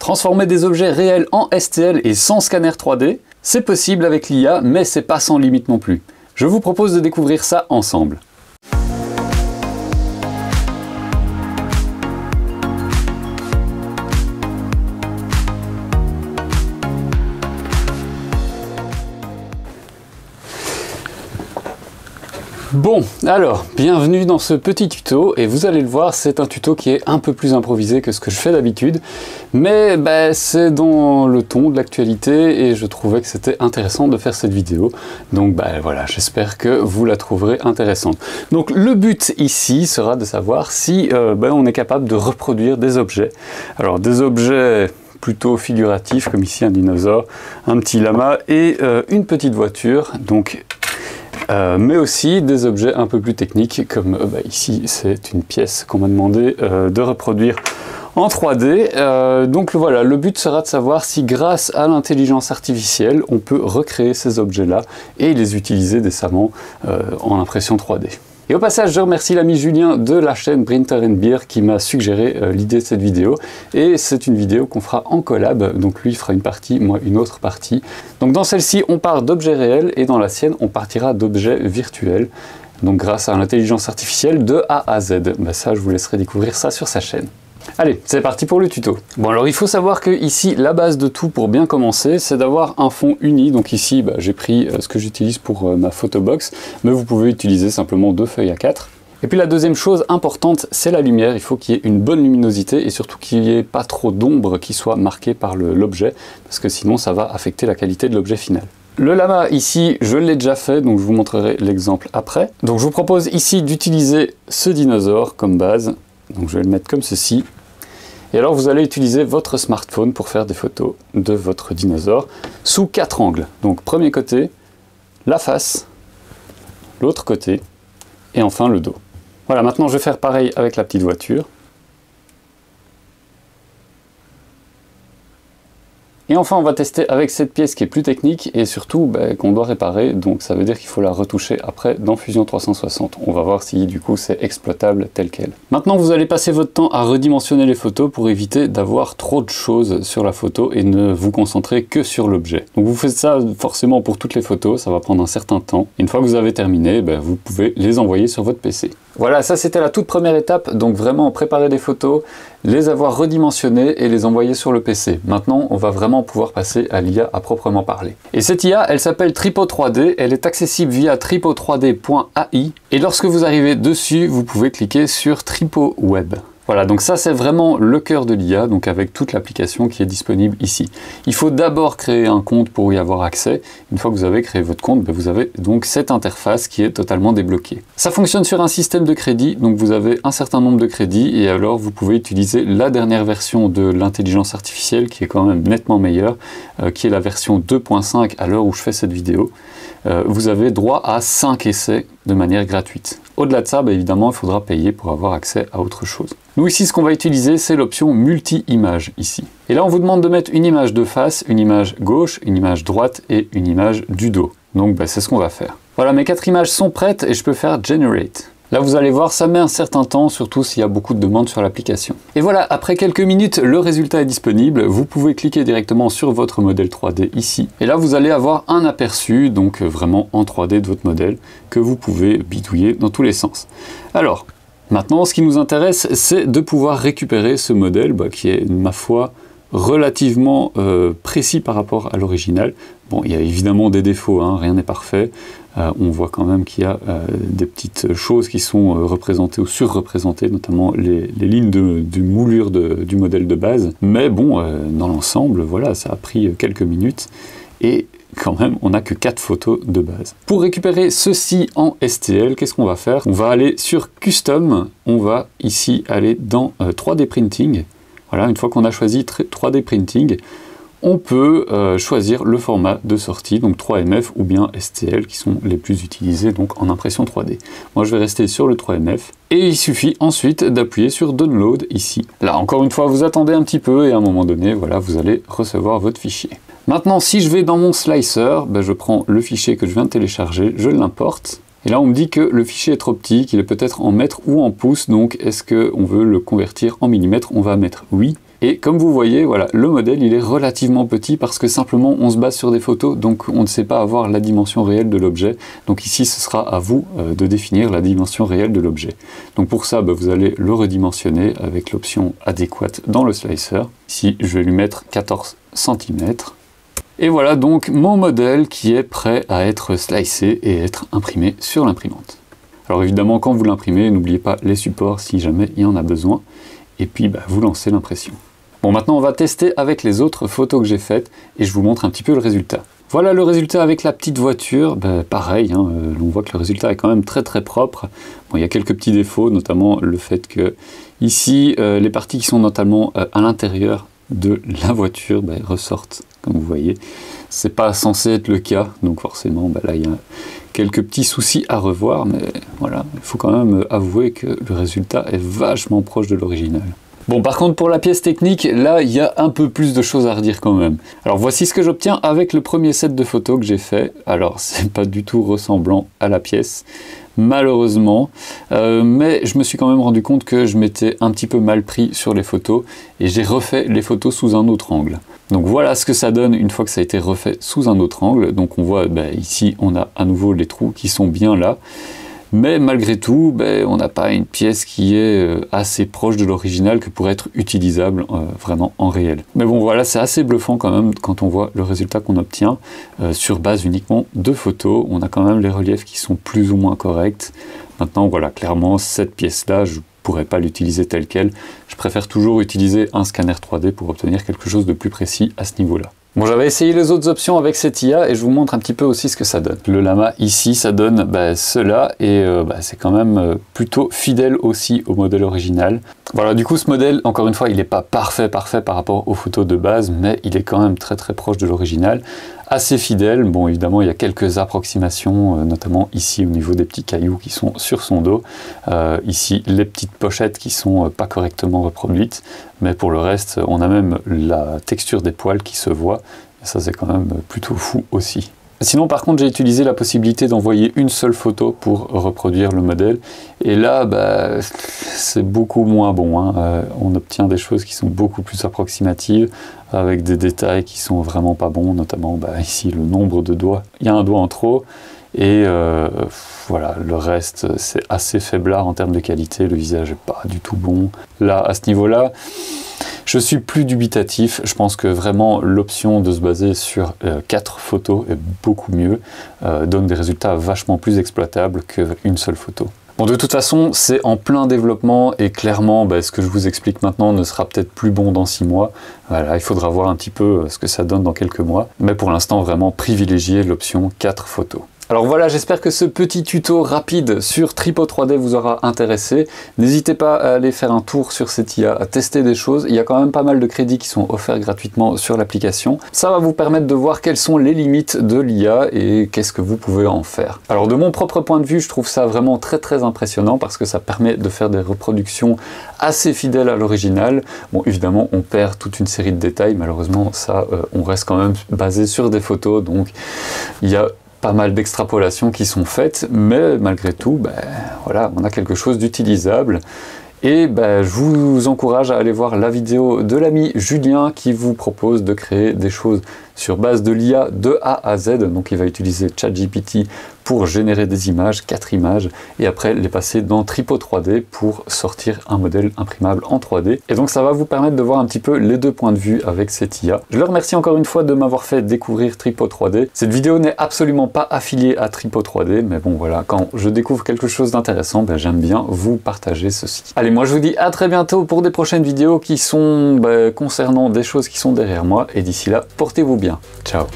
Transformer des objets réels en STL et sans scanner 3D, c'est possible avec l'IA, mais c'est pas sans limite non plus. Je vous propose de découvrir ça ensemble. Bon, alors, bienvenue dans ce petit tuto, et vous allez le voir, c'est un tuto qui est un peu plus improvisé que ce que je fais d'habitude, mais bah, c'est dans le ton de l'actualité, et je trouvais que c'était intéressant de faire cette vidéo, donc bah, voilà, j'espère que vous la trouverez intéressante. Donc le but ici sera de savoir si euh, bah, on est capable de reproduire des objets. Alors des objets plutôt figuratifs, comme ici un dinosaure, un petit lama et euh, une petite voiture, donc euh, mais aussi des objets un peu plus techniques, comme euh, bah, ici c'est une pièce qu'on m'a demandé euh, de reproduire en 3D. donc voilà, le but sera de savoir si grâce à l'intelligence artificielle, on peut recréer ces objets-là et les utiliser décemment en impression 3D. Et au passage, je remercie l'ami Julien de la chaîne Printer Beer qui m'a suggéré euh, l'idée de cette vidéo. Et c'est une vidéo qu'on fera en collab, donc lui fera une partie, moi une autre partie. Donc dans celle-ci, on part d'objets réels et dans la sienne, on partira d'objets virtuels. Donc grâce à l'intelligence artificielle de A à Z. Bah, ça, je vous laisserai découvrir ça sur sa chaîne. Allez, c'est parti pour le tuto. Bon alors il faut savoir que ici, la base de tout pour bien commencer, c'est d'avoir un fond uni. Donc ici, bah, j'ai pris euh, ce que j'utilise pour euh, ma photobox, mais vous pouvez utiliser simplement deux feuilles à 4. Et puis la deuxième chose importante, c'est la lumière. Il faut qu'il y ait une bonne luminosité et surtout qu'il n'y ait pas trop d'ombre qui soit marquée par l'objet, parce que sinon ça va affecter la qualité de l'objet final. Le lama ici, je l'ai déjà fait, donc je vous montrerai l'exemple après. Donc je vous propose ici d'utiliser ce dinosaure comme base. Donc je vais le mettre comme ceci. Et alors vous allez utiliser votre smartphone pour faire des photos de votre dinosaure sous quatre angles. Donc premier côté, la face, l'autre côté et enfin le dos. Voilà, maintenant je vais faire pareil avec la petite voiture. Et enfin, on va tester avec cette pièce qui est plus technique et surtout bah, qu'on doit réparer. Donc ça veut dire qu'il faut la retoucher après dans Fusion 360. On va voir si du coup c'est exploitable tel quel. Maintenant, vous allez passer votre temps à redimensionner les photos pour éviter d'avoir trop de choses sur la photo et ne vous concentrer que sur l'objet. Donc vous faites ça forcément pour toutes les photos, ça va prendre un certain temps. une fois que vous avez terminé, bah, vous pouvez les envoyer sur votre PC. Voilà, ça c'était la toute première étape, donc vraiment préparer des photos, les avoir redimensionnées et les envoyer sur le PC. Maintenant, on va vraiment pouvoir passer à l'IA à proprement parler. Et cette IA, elle s'appelle Tripo 3D, elle est accessible via tripo3d.ai et lorsque vous arrivez dessus, vous pouvez cliquer sur Tripo Web. Voilà, donc ça c'est vraiment le cœur de l'IA, donc avec toute l'application qui est disponible ici. Il faut d'abord créer un compte pour y avoir accès. Une fois que vous avez créé votre compte, ben, vous avez donc cette interface qui est totalement débloquée. Ça fonctionne sur un système de crédit, donc vous avez un certain nombre de crédits et alors vous pouvez utiliser la dernière version de l'intelligence artificielle qui est quand même nettement meilleure, euh, qui est la version 2.5 à l'heure où je fais cette vidéo. Euh, vous avez droit à 5 essais de manière gratuite. Au-delà de ça, bah, évidemment, il faudra payer pour avoir accès à autre chose. Nous ici, ce qu'on va utiliser, c'est l'option multi-image ici. Et là, on vous demande de mettre une image de face, une image gauche, une image droite et une image du dos. Donc, bah, c'est ce qu'on va faire. Voilà, mes quatre images sont prêtes et je peux faire Generate. Là, vous allez voir, ça met un certain temps, surtout s'il y a beaucoup de demandes sur l'application. Et voilà, après quelques minutes, le résultat est disponible. Vous pouvez cliquer directement sur votre modèle 3D ici. Et là, vous allez avoir un aperçu, donc euh, vraiment en 3D de votre modèle, que vous pouvez bidouiller dans tous les sens. Alors, maintenant, ce qui nous intéresse, c'est de pouvoir récupérer ce modèle, bah, qui est, ma foi, relativement euh, précis par rapport à l'original. Bon, il y a évidemment des défauts, hein, rien n'est parfait. Euh, on voit quand même qu'il y a euh, des petites choses qui sont représentées ou surreprésentées, notamment les, lignes de, moulure du modèle de base. Mais bon, dans l'ensemble, voilà, ça a pris quelques minutes et quand même, on n'a que 4 photos de base. Pour récupérer ceci en STL, qu'est-ce qu'on va faire? On va aller sur Custom, on va ici aller dans 3D Printing. Voilà, une fois qu'on a choisi 3D Printing, on peut euh, choisir le format de sortie, donc 3MF ou bien STL, qui sont les plus utilisés donc en impression 3D. Moi je vais rester sur le 3MF, et il suffit ensuite d'appuyer sur Download ici. Là encore une fois, vous attendez un petit peu, et à un moment donné, voilà, vous allez recevoir votre fichier. Maintenant, si je vais dans mon slicer, ben, je prends le fichier que je viens de télécharger, je l'importe, et là, on me dit que le fichier est trop petit, qu'il est peut-être en mètres ou en pouces, donc est-ce qu'on veut le convertir en millimètres? On va mettre oui Et comme vous voyez, voilà, le modèle il est relativement petit parce que simplement on se base sur des photos, donc on ne sait pas avoir la dimension réelle de l'objet. Donc ici, ce sera à vous euh, de définir la dimension réelle de l'objet. Donc pour ça, bah, vous allez le redimensionner avec l'option adéquate dans le slicer. Ici, je vais lui mettre 14 cm. Et voilà donc mon modèle qui est prêt à être slicé et être imprimé sur l'imprimante. Alors évidemment, quand vous l'imprimez, n'oubliez pas les supports si jamais il y en a besoin. Et puis, bah, vous lancez l'impression. Bon, maintenant, on va tester avec les autres photos que j'ai faites et je vous montre un petit peu le résultat. Voilà le résultat avec la petite voiture, bah, pareil, hein, euh, on voit que le résultat est quand même très très propre. Il y a quelques petits défauts, notamment le fait que ici, euh, les parties qui sont notamment euh, à l'intérieur de la voiture bah, ressortent, comme vous voyez. C'est pas censé être le cas, donc forcément, bah, là, il y a quelques petits soucis à revoir, mais voilà, il faut quand même avouer que le résultat est vachement proche de l'original. Bon, par contre, pour la pièce technique, là, il y a un peu plus de choses à redire quand même. Alors, voici ce que j'obtiens avec le premier set de photos que j'ai fait. Alors, c'est pas du tout ressemblant à la pièce, malheureusement. Euh, mais je me suis quand même rendu compte que je m'étais un petit peu mal pris sur les photos et j'ai refait les photos sous un autre angle. Donc voilà ce que ça donne une fois que ça a été refait sous un autre angle. Donc on voit bah, ici, on a à nouveau les trous qui sont bien là. Mais malgré tout, ben, on n'a pas une pièce qui est euh, assez proche de l'original que pour être utilisable euh, vraiment en réel. Mais bon voilà, c'est assez bluffant quand même quand on voit le résultat qu'on obtient euh, sur base uniquement de photos. On a quand même les reliefs qui sont plus ou moins corrects. Maintenant voilà, clairement cette pièce-là, je pourrais pas l'utiliser telle qu'elle. Je préfère toujours utiliser un scanner 3D pour obtenir quelque chose de plus précis à ce niveau-là. Bon, j'avais essayé les autres options avec cette IA et je vous montre un petit peu aussi ce que ça donne. Le lama ici, ça donne bah, cela et euh, bah, c'est quand même euh, plutôt fidèle aussi au modèle original. Voilà, du coup, ce modèle, encore une fois, il n'est pas parfait, parfait par rapport aux photos de base, mais il est quand même très très proche de l'original assez fidèle. Bon, évidemment, il y a quelques approximations, euh, notamment ici au niveau des petits cailloux qui sont sur son dos. ici, les petites pochettes qui sont pas correctement reproduites. Mais pour le reste, on a même la texture des poils qui se voit. Ça, c'est quand même plutôt fou aussi. Sinon, par contre, j'ai utilisé la possibilité d'envoyer une seule photo pour reproduire le modèle. Et là, bah, c'est beaucoup moins bon. Hein. Euh, on obtient des choses qui sont beaucoup plus approximatives, avec des détails qui sont vraiment pas bons, notamment bah, ici le nombre de doigts. Il y a un doigt en trop. Et euh, voilà, le reste, c'est assez faiblard en termes de qualité. Le visage n'est pas du tout bon. Là, à ce niveau-là, je suis plus dubitatif. Je pense que vraiment l'option de se baser sur euh, quatre photos est beaucoup mieux, euh, donne des résultats vachement plus exploitables qu'une seule photo. Bon, de toute façon, c'est en plein développement et clairement, bah, ce que je vous explique maintenant ne sera peut-être plus bon dans six mois. Voilà, il faudra voir un petit peu ce que ça donne dans quelques mois. Mais pour l'instant, vraiment privilégier l'option 4 photos. Alors voilà, j'espère que ce petit tuto rapide sur Tripo 3D vous aura intéressé. N'hésitez pas à aller faire un tour sur cette IA, à tester des choses. Il y a quand même pas mal de crédits qui sont offerts gratuitement sur l'application. Ça va vous permettre de voir quelles sont les limites de l'IA et qu'est-ce que vous pouvez en faire. Alors de mon propre point de vue, je trouve ça vraiment très très impressionnant parce que ça permet de faire des reproductions assez fidèles à l'original. Bon, évidemment, on perd toute une série de détails. Malheureusement, ça, euh, on reste quand même basé sur des photos. Donc, il y a pas mal d'extrapolations qui sont faites, mais malgré tout, ben, voilà, on a quelque chose d'utilisable. Et ben, je vous encourage à aller voir la vidéo de l'ami Julien qui vous propose de créer des choses sur base de l'IA de A à Z. Donc il va utiliser ChatGPT pour générer des images, quatre images, et après les passer dans Tripo 3D pour sortir un modèle imprimable en 3D. Et donc ça va vous permettre de voir un petit peu les deux points de vue avec cette IA. Je le remercie encore une fois de m'avoir fait découvrir Tripo 3D. Cette vidéo n'est absolument pas affiliée à Tripo 3D, mais bon voilà, quand je découvre quelque chose d'intéressant, ben, j'aime bien vous partager ceci. Allez, moi je vous dis à très bientôt pour des prochaines vidéos qui sont ben, concernant des choses qui sont derrière moi, et d'ici là, portez-vous bien. Ciao